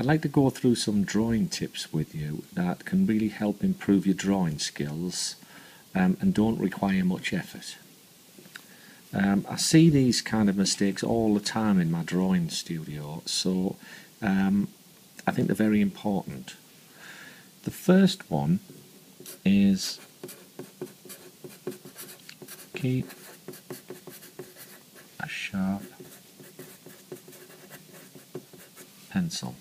I'd like to go through some drawing tips with you that can really help improve your drawing skills um, and don't require much effort. Um, I see these kind of mistakes all the time in my drawing studio, so um, I think they're very important. The first one is keep a sharp pencil.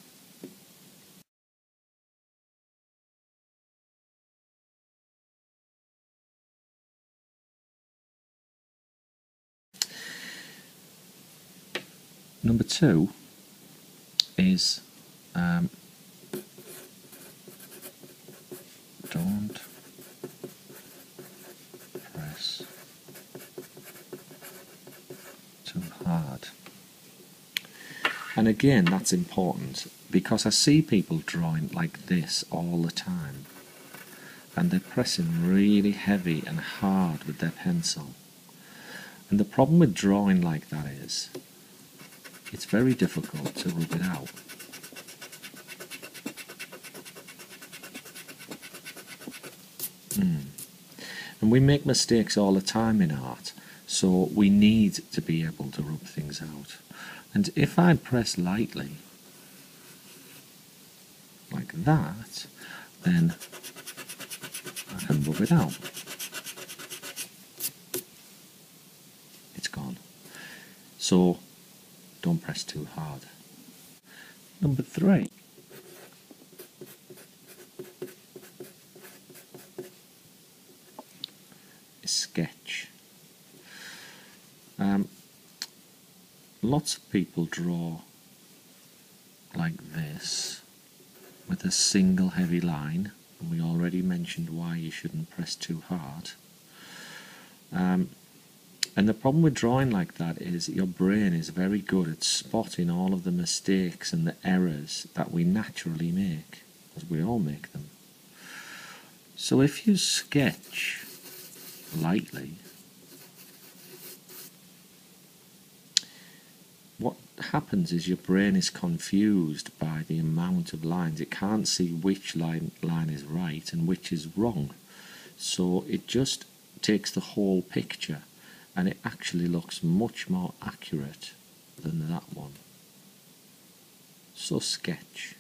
Number two is um, don't press too hard. And again, that's important because I see people drawing like this all the time and they're pressing really heavy and hard with their pencil. And the problem with drawing like that is it's very difficult to rub it out. Mm. And we make mistakes all the time in art, so we need to be able to rub things out. And if I press lightly, like that, then I can rub it out. It's gone. So don't press too hard. Number three. sketch. Um, lots of people draw like this with a single heavy line and we already mentioned why you shouldn't press too hard um, and the problem with drawing like that is your brain is very good at spotting all of the mistakes and the errors that we naturally make, as we all make them. So if you sketch lightly, what happens is your brain is confused by the amount of lines. It can't see which line, line is right and which is wrong. So it just takes the whole picture and it actually looks much more accurate than that one. So sketch.